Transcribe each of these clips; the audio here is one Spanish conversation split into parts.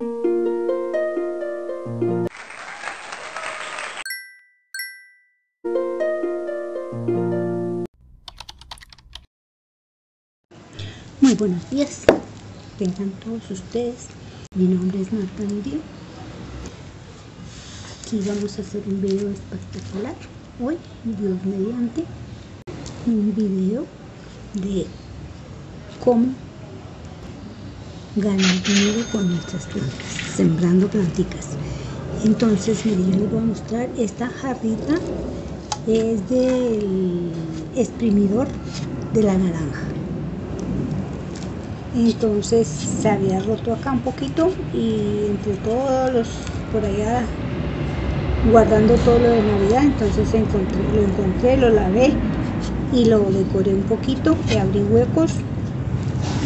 Muy buenos días, vengan todos ustedes. Mi nombre es Marta Miriam. Aquí vamos a hacer un video espectacular. Hoy, Dios mediante, un video de cómo ganar dinero con nuestras plantas, sembrando plantitas. Entonces, miren, yo les voy a mostrar esta jarrita es del exprimidor de la naranja entonces se había roto acá un poquito y entre todos los por allá guardando todo lo de navidad entonces encontré, lo encontré lo lavé y lo decoré un poquito y abrí huecos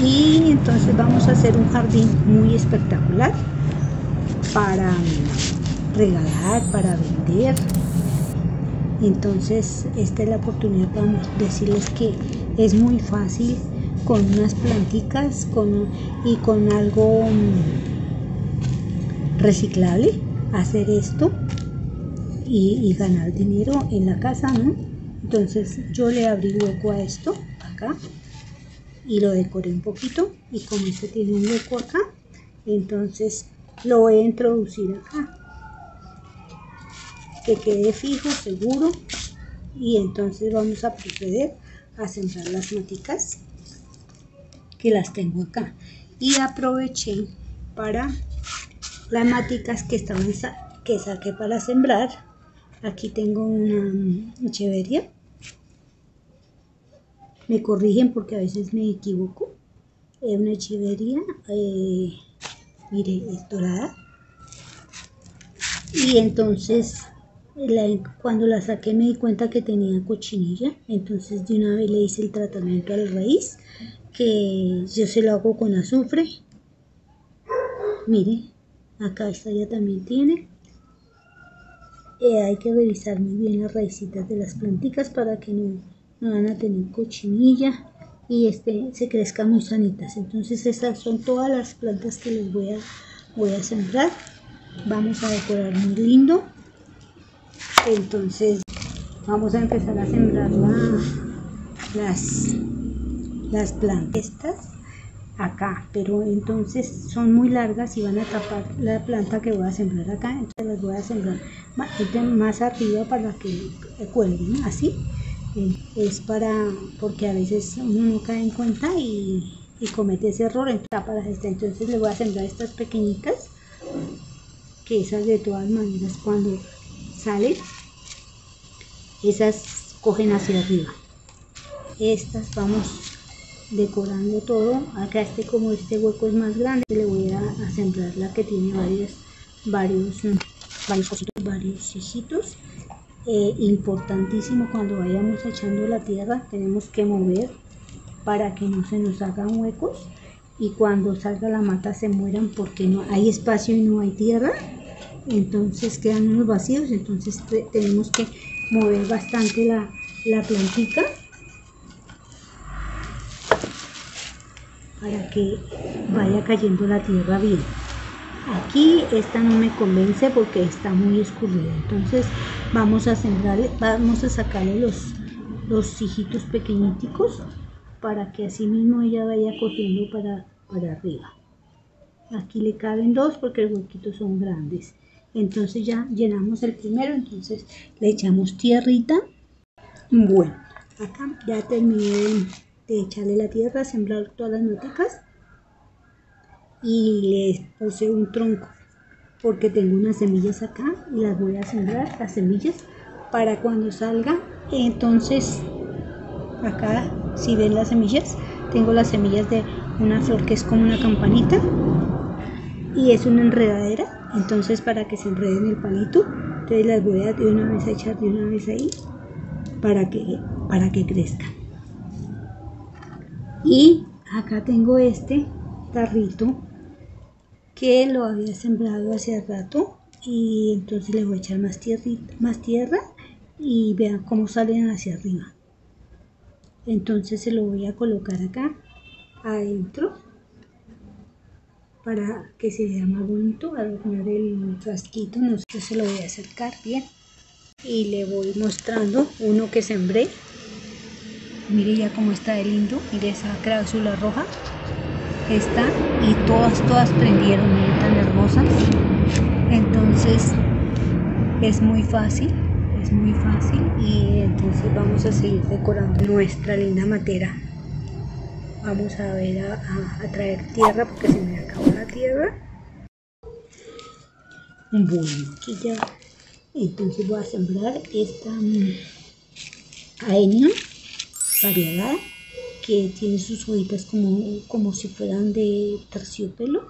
y entonces vamos a hacer un jardín muy espectacular para regalar para vender entonces esta es la oportunidad para decirles que es muy fácil con unas planticas con, y con algo mm, reciclable hacer esto y, ganar dinero en la casa, ¿no? Entonces yo le abrí hueco a esto acá y lo decoré un poquito y como este tiene un hueco acá, entonces lo voy a introducir acá. Que quede fijo, seguro y entonces vamos a proceder a sembrar las maticas que las tengo acá. Y aproveché para las maticas que estaban que saqué para sembrar. Aquí tengo una echeveria me corrigen porque a veces me equivoco es una echeveria eh, mire es dorada y entonces cuando la saqué me di cuenta que tenía cochinilla entonces de una vez le hice el tratamiento a la raíz que yo se lo hago con azufre. Mire, acá esta ya también tiene. Eh, hay que revisar muy bien las raícitas de las plantitas para que no, van a tener cochinilla y este se crezcan muy sanitas. Entonces estas son todas las plantas que les voy a, voy a sembrar. Vamos a decorar muy lindo. Entonces vamos a empezar a sembrar las las plantas acá, pero entonces son muy largas y van a tapar la planta que voy a sembrar acá, entonces las voy a sembrar más arriba para que cuelguen, así. Es para, porque a veces uno no cae en cuenta y, comete ese error, entonces, entonces le voy a sembrar estas pequeñitas, que esas de todas maneras cuando salen, esas cogen hacia arriba. Estas vamos decorando todo. Acá este como este hueco es más grande le voy a, sembrar la que tiene varios varios varios cositos varios hijitos eh, importantísimo cuando vayamos echando la tierra tenemos que mover para que no se nos hagan huecos y cuando salga la mata se mueran porque no hay espacio y no hay tierra entonces quedan unos vacíos entonces tenemos que mover bastante la, la plantica para que vaya cayendo la tierra bien. Aquí esta no me convence porque está muy escurrida. Entonces vamos a sembrarle, vamos a sacarle los, los hijitos pequeñitos para que así mismo ella vaya cogiendo para, para arriba. Aquí le caben dos porque los huequitos son grandes. Entonces ya llenamos el primero, entonces le echamos tierrita. Bueno, acá ya terminé de echarle la tierra, sembrar todas las maticas y le puse un tronco porque tengo unas semillas acá y las voy a sembrar, las semillas, para cuando salga. Entonces, acá, si ven las semillas, tengo las semillas de una flor que es como una campanita y es una enredadera. Entonces, para que se enreden el palito, entonces las voy a de una vez a echar de una vez ahí para que, para que crezcan y acá tengo este tarrito que lo había sembrado hace rato y entonces le voy a echar más, más tierra y vean cómo salen hacia arriba. Entonces se lo voy a colocar acá adentro para que se vea más bonito. Adornar el frasquito no sé, se lo voy a acercar bien. Y le voy mostrando uno que sembré. Mire ya cómo está de lindo mire esa cláusula roja está y todas todas prendieron mire tan hermosas. Entonces es muy fácil es muy fácil y entonces vamos a seguir decorando nuestra linda matera vamos a ver a, traer tierra porque se me acabó la tierra. Bueno. Aquí ya. Entonces voy a sembrar esta um, aenia variada que tiene sus hojitas como, como si fueran de terciopelo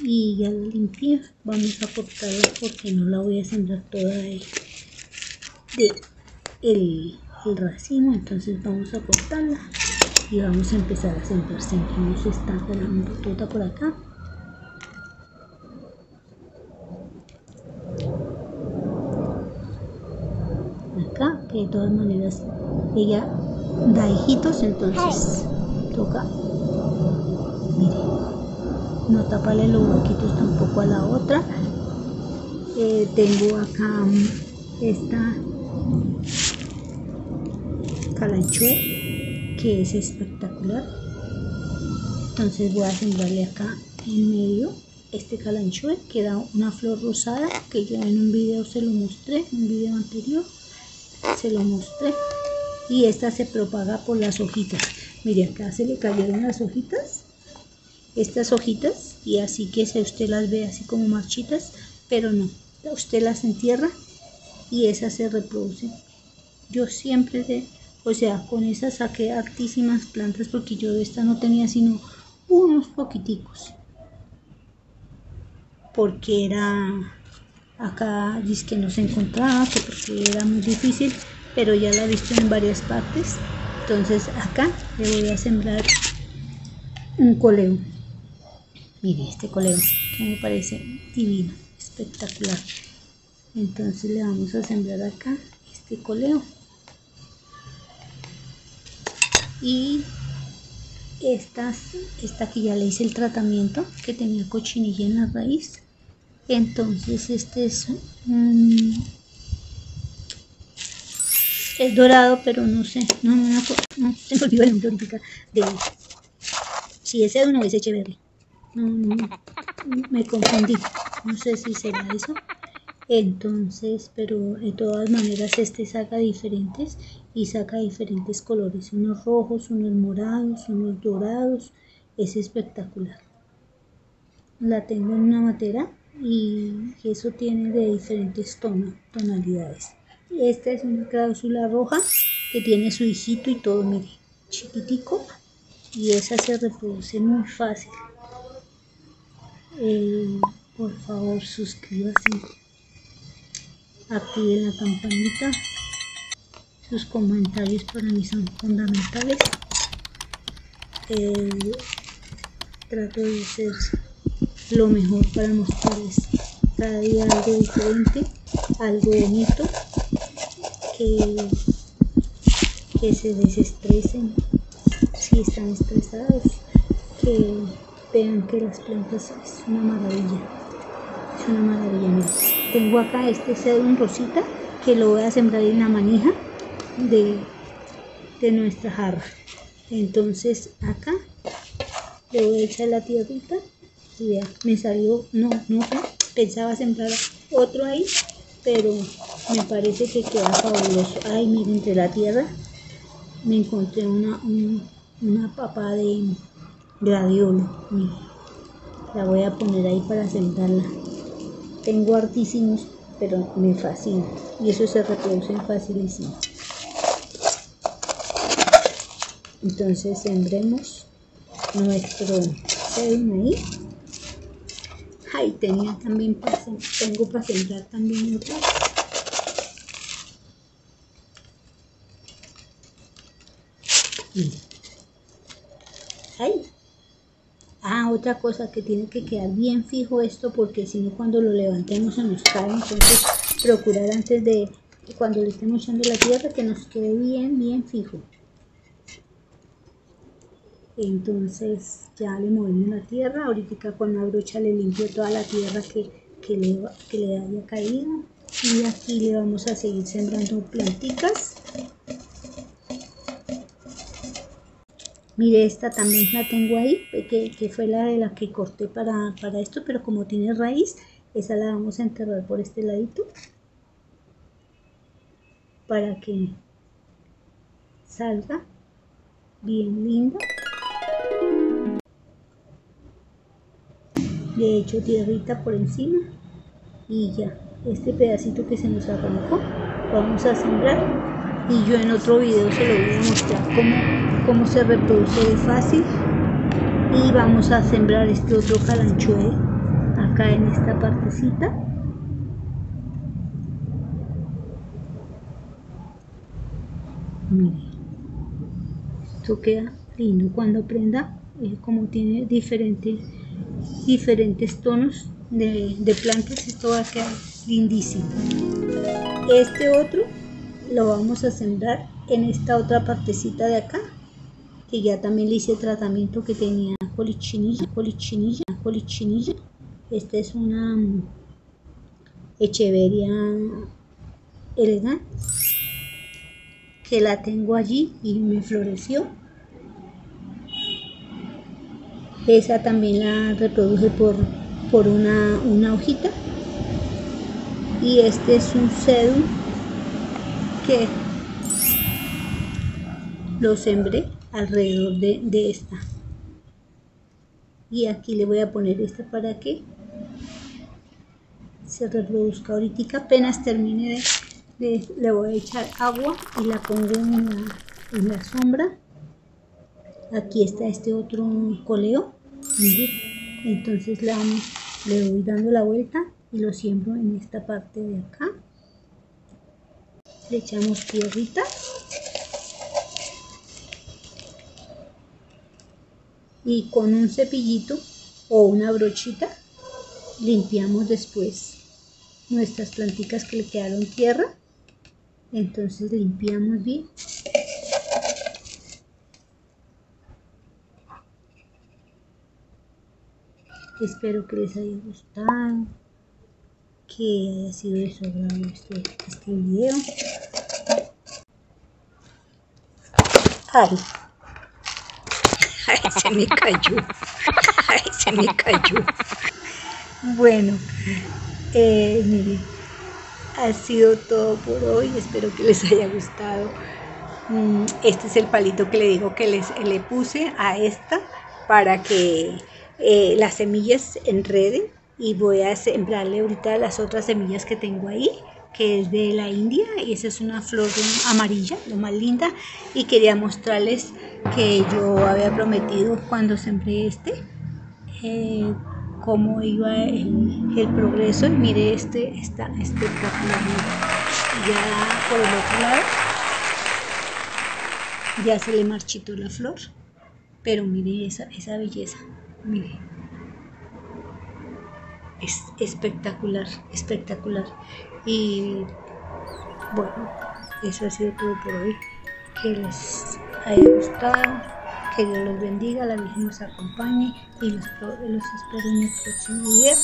y ya la limpié vamos a cortarla porque no la voy a sembrar toda de, el, el racimo. Entonces vamos a cortarla y vamos a empezar a sembrar. Sentimos esta gran botota por acá. Acá que de todas maneras ella da hijitos entonces toca. Mire no taparle los huequitos tampoco a la otra. Eh, tengo acá esta calanchue que es espectacular. Entonces voy a sembrarle acá en medio este calanchue que da una flor rosada que yo en un video se lo mostré un video anterior se lo mostré y esta se propaga por las hojitas mire acá se le cayeron las hojitas estas hojitas y así que si usted las ve así como marchitas pero no usted las entierra y esas se reproducen yo siempre de o sea, con esa saqué altísimas plantas porque yo de esta no tenía sino unos poquiticos. Porque era acá dice que no se encontraba, que porque era muy difícil, pero ya la he visto en varias partes. Entonces acá le voy a sembrar un coleo. Mire este coleo que me parece divino, espectacular. Entonces le vamos a sembrar acá este coleo. y estas, esta aquí ya le hice el tratamiento que tenía cochinilla en la raíz entonces este es un es dorado pero no sé no, no, no, se me olvidó el nombre de si es una vez verde no, no, me confundí. No sé si será eso. Entonces pero de todas maneras este saca diferentes y saca diferentes colores. Unos rojos unos morados unos dorados. Es espectacular. La tengo en una matera y eso tiene de diferentes tonalidades esta es una cláusula roja que tiene su hijito y todo mire chiquitico y esa se reproduce muy fácil. Por favor suscríbase activen la campanita sus comentarios para mí son fundamentales. Trato de hacer lo mejor para mostrarles cada día algo diferente algo bonito que, que se desestresen. Si están estresados que vean que las plantas es una maravilla. Es una maravilla tengo acá este un rosita que lo voy a sembrar en la manija de, de nuestra jarra. Entonces acá le voy a echar la tierrita y vea me salió no no pensaba sembrar otro ahí pero me parece que queda fabuloso ay miren entre la tierra me encontré una una papa de gladiolo la voy a poner ahí para sembrarla tengo hartísimos, pero me fascina. Y eso se reproduce facilísimo. Entonces sembremos nuestro sedum ahí. Ahí tenía también tengo para sembrar también otra. Ahí Ah, otra cosa que tiene que quedar bien fijo esto porque si no cuando lo levantemos se nos cae. Entonces procurar antes de cuando le estemos echando la tierra que nos quede bien, bien fijo. Entonces ya le movimos la tierra. Ahorita con la brocha le limpio toda la tierra que, que, le, que le haya caído. Y aquí le vamos a seguir sembrando plantitas. Mire esta también la tengo ahí que, que, fue la de la que corté para, para esto pero como tiene raíz esa la vamos a enterrar por este ladito para que salga bien linda le he hecho tierrita por encima y ya este pedacito que se nos arrancó vamos a sembrar. Y yo en otro video se lo voy a mostrar cómo, cómo se reproduce de fácil. Y vamos a sembrar este otro calanchoe acá en esta partecita. Miren, esto queda lindo. Cuando prenda eh, como tiene diferentes diferentes tonos de, plantas esto va a quedar lindísimo este otro lo vamos a sembrar en esta otra partecita de acá que ya también le hice tratamiento que tenía colichinilla, colichinilla, colichinilla. Esta es una Echeveria elegante que la tengo allí y me floreció. Esa también la reproduje por, por una, una hojita. Y este es un sedum que lo sembré alrededor de, de, esta. Y aquí le voy a poner esta para que se reproduzca ahorita. Apenas termine de, le voy a echar agua y la pongo en la, en la sombra. Aquí está este otro coleo entonces le voy dando la vuelta y lo siembro en esta parte de acá. Le echamos tierrita. Y con un cepillito o una brochita limpiamos después nuestras plantitas que le quedaron tierra. Entonces limpiamos bien espero que les haya gustado que haya sido de su agrado este, este video. Ay. Ay, se me cayó. Ay, se me cayó. Bueno, eh, miren, ha sido todo por hoy. Espero que les haya gustado. Mm, este es el palito que le digo que les, le puse a esta para que eh, las semillas enreden y voy a sembrarle ahorita las otras semillas que tengo ahí que es de la India y esa es una flor amarilla, lo más linda y quería mostrarles que yo había prometido cuando sembré este eh, cómo iba el, progreso y mire este está espectacular ya por el otro lado ya se le marchitó la flor pero mire esa, esa belleza mire es espectacular, espectacular. Y bueno, eso ha sido todo por hoy. Que les haya gustado, que Dios los bendiga, la Virgen nos acompañe y los, los espero en el próximo video.